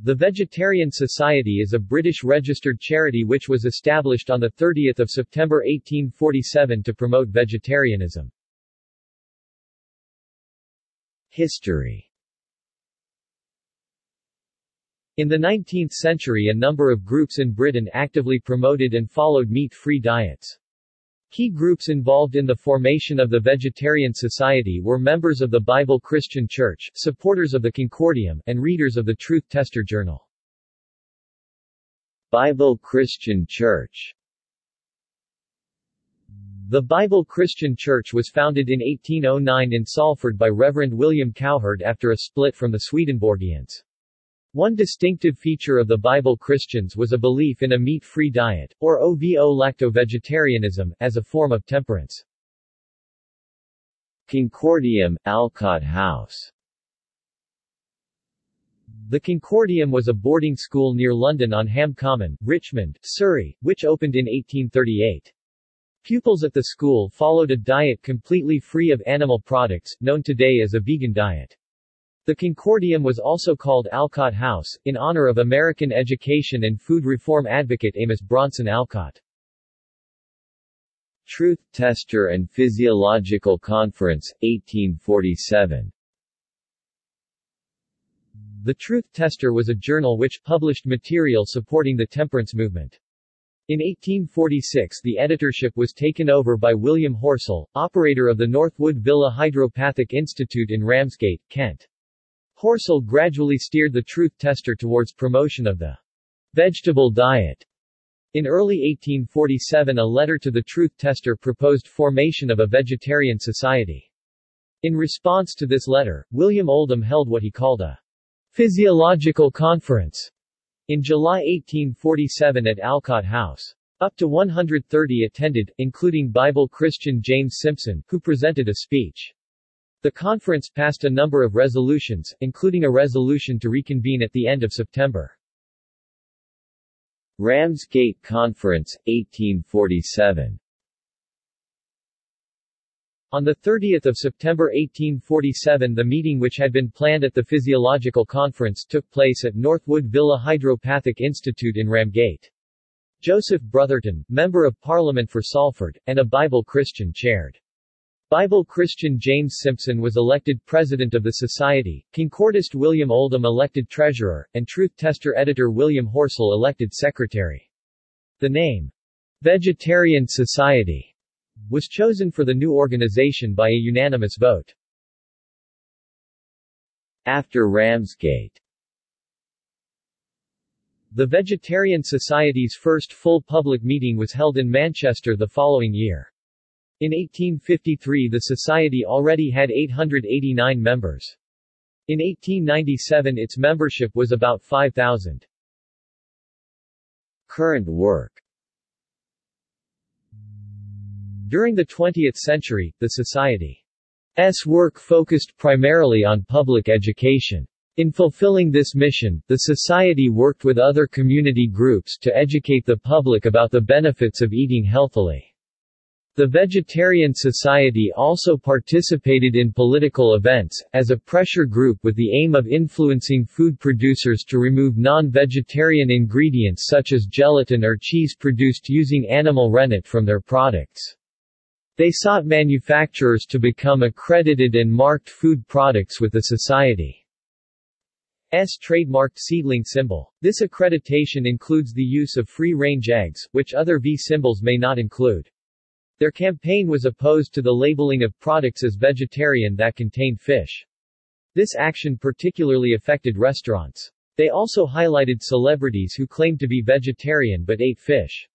The Vegetarian Society is a British registered charity which was established on 30 September 1847 to promote vegetarianism. History In the 19th century a number of groups in Britain actively promoted and followed meat-free diets. Key groups involved in the formation of the Vegetarian Society were members of the Bible Christian Church, supporters of the Concordium, and readers of the Truth Tester Journal. Bible Christian Church The Bible Christian Church was founded in 1809 in Salford by Reverend William Cowherd after a split from the Swedenborgians. One distinctive feature of the Bible Christians was a belief in a meat-free diet, or OVO lacto-vegetarianism, as a form of temperance. Concordium, Alcott House The Concordium was a boarding school near London on Ham Common, Richmond, Surrey, which opened in 1838. Pupils at the school followed a diet completely free of animal products, known today as a vegan diet. The Concordium was also called Alcott House, in honor of American education and food reform advocate Amos Bronson Alcott. Truth Tester and Physiological Conference, 1847 The Truth Tester was a journal which published material supporting the temperance movement. In 1846 the editorship was taken over by William Horsell, operator of the Northwood Villa Hydropathic Institute in Ramsgate, Kent. Horsell gradually steered the truth tester towards promotion of the vegetable diet. In early 1847 a letter to the truth tester proposed formation of a vegetarian society. In response to this letter, William Oldham held what he called a physiological conference in July 1847 at Alcott House. Up to 130 attended, including Bible Christian James Simpson, who presented a speech. The conference passed a number of resolutions, including a resolution to reconvene at the end of September. Ramsgate Conference, 1847 On 30 September 1847 the meeting which had been planned at the Physiological Conference took place at Northwood Villa Hydropathic Institute in Ramsgate. Joseph Brotherton, Member of Parliament for Salford, and a Bible Christian chaired. Bible Christian James Simpson was elected president of the society, Concordist William Oldham elected treasurer, and truth tester editor William Horsell elected secretary. The name, Vegetarian Society, was chosen for the new organization by a unanimous vote. After Ramsgate The Vegetarian Society's first full public meeting was held in Manchester the following year. In 1853 the society already had 889 members. In 1897 its membership was about 5,000. Current work During the 20th century, the Society's work focused primarily on public education. In fulfilling this mission, the Society worked with other community groups to educate the public about the benefits of eating healthily. The Vegetarian Society also participated in political events, as a pressure group with the aim of influencing food producers to remove non-vegetarian ingredients such as gelatin or cheese produced using animal rennet from their products. They sought manufacturers to become accredited and marked food products with the Society's trademarked seedling symbol. This accreditation includes the use of free-range eggs, which other V symbols may not include. Their campaign was opposed to the labeling of products as vegetarian that contained fish. This action particularly affected restaurants. They also highlighted celebrities who claimed to be vegetarian but ate fish.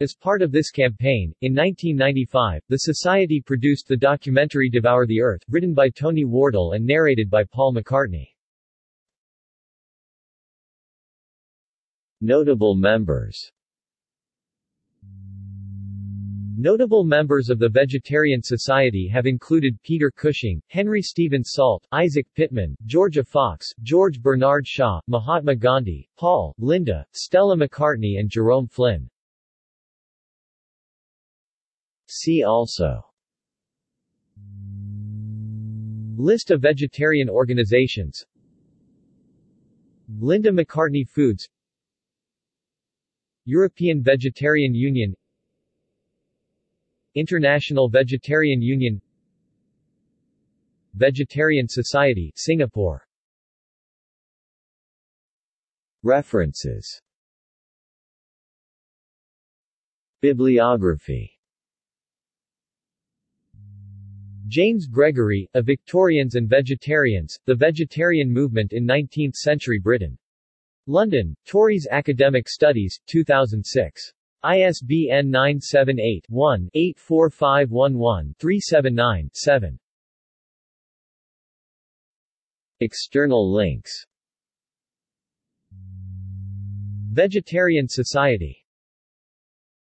As part of this campaign, in 1995, the Society produced the documentary Devour the Earth, written by Tony Wardle and narrated by Paul McCartney. Notable members Notable members of the Vegetarian Society have included Peter Cushing, Henry Stephen Salt, Isaac Pitman, Georgia Fox, George Bernard Shaw, Mahatma Gandhi, Paul, Linda, Stella McCartney and Jerome Flynn. See also. List of vegetarian organizations. Linda McCartney Foods. European Vegetarian Union International Vegetarian Union Vegetarian Society Singapore References Bibliography James Gregory, Of Victorians and Vegetarians, The Vegetarian Movement in Nineteenth-Century Britain. London, Tauris Academic Studies, 2006. ISBN 978-1-84511-379-7. External links Vegetarian Society